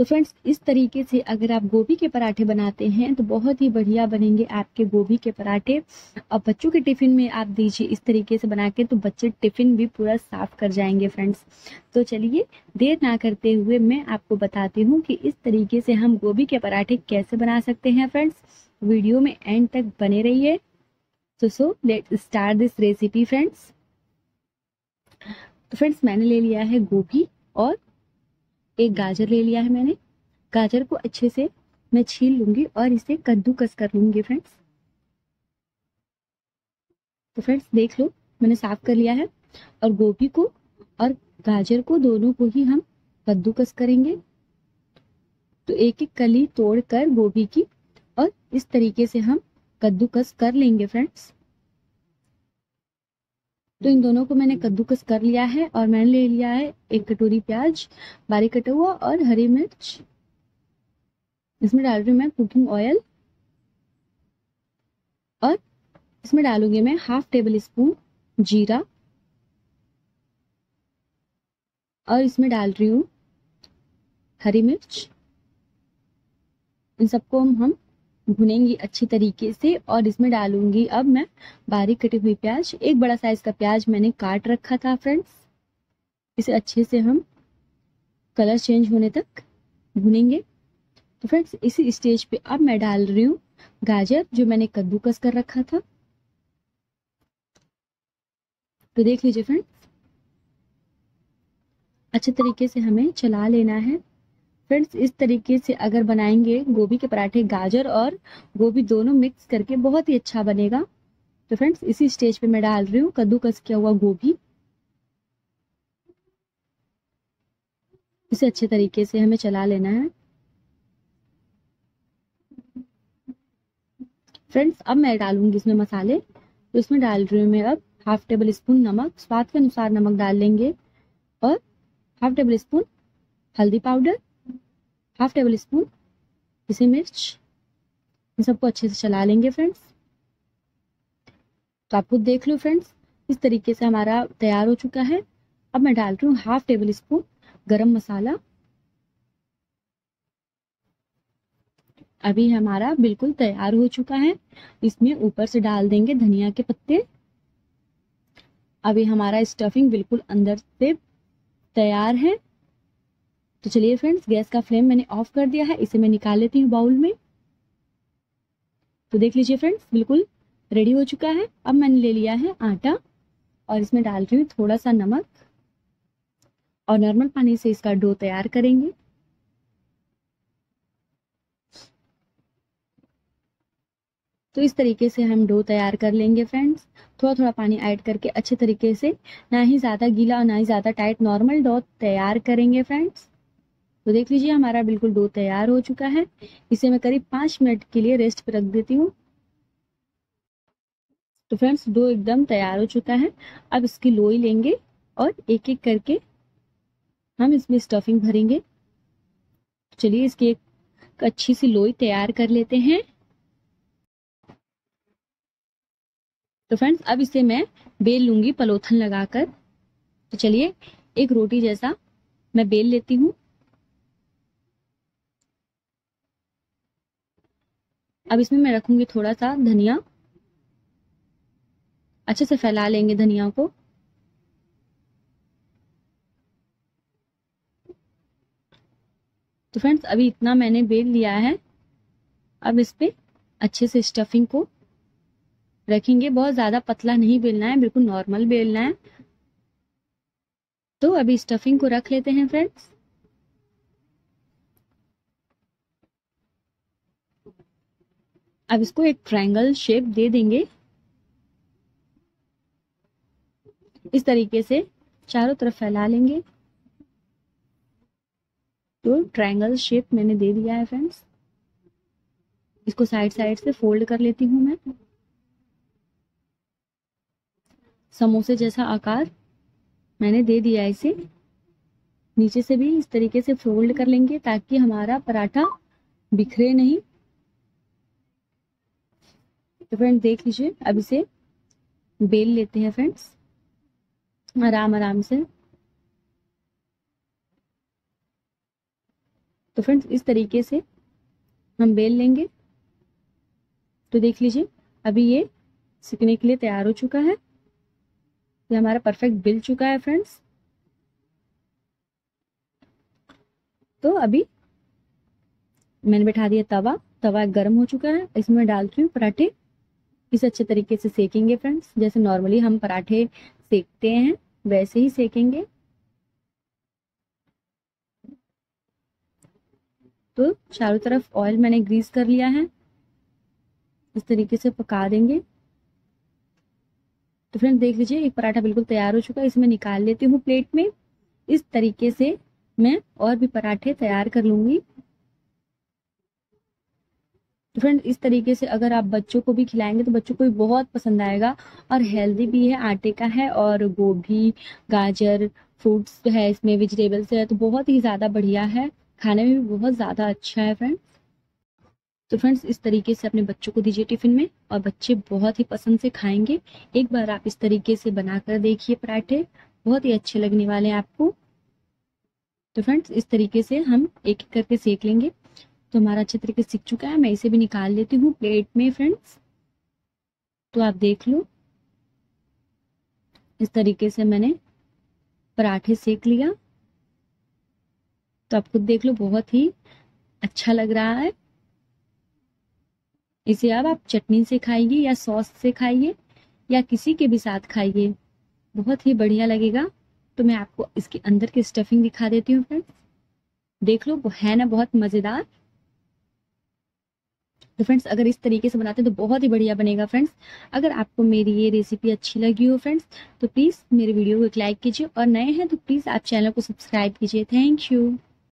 तो फ्रेंड्स इस तरीके से अगर आप गोभी के पराठे बनाते हैं तो बहुत ही बढ़िया बनेंगे आपके गोभी के पराठे। और बच्चों के टिफ़िन में आप दीजिए, इस तरीके से बना के तो बच्चे टिफ़िन भी पूरा साफ़ कर जाएँगे फ्रेंड्स तो चलिए, देर ना करते हुए मैं आपको बताती हूँ कि इस तरीके से हम गोभी के पराठे कैसे बना सकते हैं फ्रेंड्स वीडियो में एंड तक बने रहिए। तो so let start this recipe friends तो फ्रेंड्स मैंने ले लिया है गोभी और एक गाजर ले लिया है मैंने। गाजर को अच्छे से मैं छील लूँगी और इसे कद्दूकस कर लूँगी फ्रेंड्स तो फ्रेंड्स देख लो, मैंने साफ़ कर लिया है। और गोभी को और गाजर को दोनों को ही हम कद्दूकस करेंगे। तो एक एक कली तोड़कर गोभी की और इस तरीके से हम कद्दूकस कर लेंगे फ्रेंड्स तो इन दोनों को मैंने कद्दूकस कर लिया है और मैंने ले लिया है एक कटोरी प्याज, बारीक कटा हुआ और हरी मिर्च। इसमें डाल रही मैं कुकिंग ऑयल और इसमें डालूँगी मैं हाफ़ टेबल स्पून जीरा और इसमें डाल रही हूँ हरी मिर्च। इन सबको हम भुनेंगी अच्छी तरीके से और इसमें डालूँगी अब मैं बारीक कटी हुई प्याज। एक बड़ा साइज़ का प्याज मैंने काट रखा था फ्रेंड्स इसे अच्छे से हम कलर चेंज होने तक भुनेंगे। तो फ्रेंड्स इसी स्टेज पे अब मैं डाल रही हूँ गाजर, जो मैंने कद्दूकस कर रखा था। तो देख लीजिए फ्रेंड्स अच्छे तरीके से हमें चला लेना है। फ्रेंड्स इस तरीके से अगर बनाएँगे गोभी के पराठे, गाजर और गोभी दोनों मिक्स करके बहुत ही अच्छा बनेगा। तो फ्रेंड्स इसी स्टेज पे मैं डाल रही हूँ, कद्दूकस किया हुआ गोभी। इसे अच्छे तरीके से हमें चला लेना है। फ्रेंड्स अब मैं डालूँगी इसमें मसाले। तो इसमें डाल रही हूँ मैं अब हाफ़ टेबल स्पून नमक। स्वाद के अनुसार नमक डाल लेंगे और हाफ़ टेबल स्पून हल्दी पाउडर हाफ़ टेबल स्पून इसे मिर्च। इन सबको अच्छे से चला लेंगे फ्रेंड्स। तो आप खुद देख लो फ्रेंड्स, इस तरीके से हमारा तैयार हो चुका है। अब मैं डाल रही हूँ हाफ़ टेबल स्पून गरम मसाला। अभी हमारा बिल्कुल तैयार हो चुका है। इसमें ऊपर से डाल देंगे धनिया के पत्ते। अभी हमारा स्टफिंग बिल्कुल अंदर से तैयार है। तो चलिए फ्रेंड्स गैस का फ्लेम मैंने ऑफ़ कर दिया है, इसे मैं निकाल लेती हूँ बाउल में। तो देख लीजिए फ्रेंड्स बिल्कुल रेडी हो चुका है। अब मैंने ले लिया है आटा और इसमें डाल रही हूँ थोड़ा सा नमक और नॉर्मल पानी से इसका डो तैयार करेंगे। तो इस तरीके से हम डो तैयार कर लेंगे फ्रेंड्स थोड़ा थोड़ा पानी ऐड करके अच्छे तरीके से ना ही ज़्यादा गीला और ना ही ज़्यादा टाइट नॉर्मल डो तैयार करेंगे फ्रेंड्स तो देख लीजिए, हमारा बिल्कुल डो तैयार हो चुका है। इसे मैं करीब पाँच मिनट के लिए रेस्ट पर रख देती हूँ। तो फ्रेंड्स डो एकदम तैयार हो चुका है। अब इसकी लोई लेंगे और एक एक करके हम इसमें स्टफिंग भरेंगे। चलिए, इसकी एक अच्छी सी लोई तैयार कर लेते हैं। तो फ्रेंड्स, अब इसे मैं बेल लूँगी पलोथन लगाकर। तो चलिए, एक रोटी जैसा मैं बेल लेती हूँ। अब इसमें मैं रखूँगी थोड़ा सा धनिया। अच्छे से फैला लेंगे धनिया को। तो फ्रेंड्स, अभी इतना मैंने बेल लिया है। अब इस पर अच्छे से स्टफिंग को रखेंगे। बहुत ज़्यादा पतला नहीं बेलना है, बिल्कुल नॉर्मल बेलना है। तो अभी स्टफिंग को रख लेते हैं फ्रेंड्स। अब इसको एक ट्रायंगल शेप दे देंगे। इस तरीके से चारों तरफ़ फैला लेंगे। तो ट्रायंगल शेप मैंने दे दिया है फ्रेंड्स इसको साइड साइड से फोल्ड कर लेती हूँ मैं। समोसे जैसा आकार मैंने दे दिया इसे। नीचे से भी इस तरीके से फोल्ड कर लेंगे ताकि हमारा पराठा बिखरे नहीं। तो फ्रेंड देख लीजिए, अब इसे बेल लेते हैं फ्रेंड्स आराम आराम से। तो फ्रेंड्स इस तरीके से हम बेल लेंगे। तो देख लीजिए, अभी ये सीखने के लिए तैयार हो चुका है। ये हमारा परफेक्ट बिल चुका है फ्रेंड्स तो अभी मैंने बैठा दिया तवा। तवा गर्म हो चुका है। इसमें डालती हूँ पराठे। इस अच्छे तरीके से सेकेंगे फ्रेंड्स जैसे नॉर्मली हम पराठे सेकते हैं, वैसे ही सेकेंगे। तो चारों तरफ़ ऑयल मैंने ग्रीस कर लिया है। इस तरीके से पका देंगे। तो फ्रेंड देख लीजिए, एक पराठा बिल्कुल तैयार हो चुका है। इसमें निकाल लेती हूँ प्लेट में। इस तरीके से मैं और भी पराठे तैयार कर लूँगी। फ्रेंड इस तरीके से अगर आप बच्चों को भी खिलाएँगे तो बच्चों को भी बहुत पसंद आएगा और हेल्दी भी है, आटे का है और गोभी, गाजर फ्रूट्स है, इसमें वेजिटेबल्स है तो बहुत ही ज़्यादा बढ़िया है। खाने में भी बहुत ज़्यादा अच्छा है फ्रेंड्स तो फ्रेंड्स इस तरीके से अपने बच्चों को दीजिए टिफ़िन में और बच्चे बहुत ही पसंद से खाएँगे। एक बार आप इस तरीके से बनाकर देखिए पराठे, बहुत ही अच्छे लगने वाले हैं आपको। तो फ्रेंड्स इस तरीके से हम एक एक करके सेक लेंगे। तो हमारा अच्छे तरीके सीख चुका है। मैं इसे भी निकाल लेती हूँ प्लेट में, फ्रेंड्स। तो आप देख लो। इस तरीके से मैंने पराठे सेक लिया। तो आप खुद देख लो, बहुत ही अच्छा लग रहा है। इसे अब आप चटनी से खाइए या सॉस से खाइए या किसी के भी साथ खाइए। बहुत ही बढ़िया लगेगा। तो मैं आपको इसके अंदर की स्टफिंग दिखा देती हूँ, फ्रेंड्स। देख लो है ना, बहुत मज़ेदार। तो फ्रेंड्स अगर इस तरीके से बनाते हैं तो बहुत ही बढ़िया बनेगा फ्रेंड्स अगर आपको मेरी ये रेसिपी अच्छी लगी हो फ्रेंड्स तो प्लीज़ मेरे वीडियो को एक लाइक कीजिए और नए हैं तो प्लीज़ आप चैनल को सब्सक्राइब कीजिए। Thank you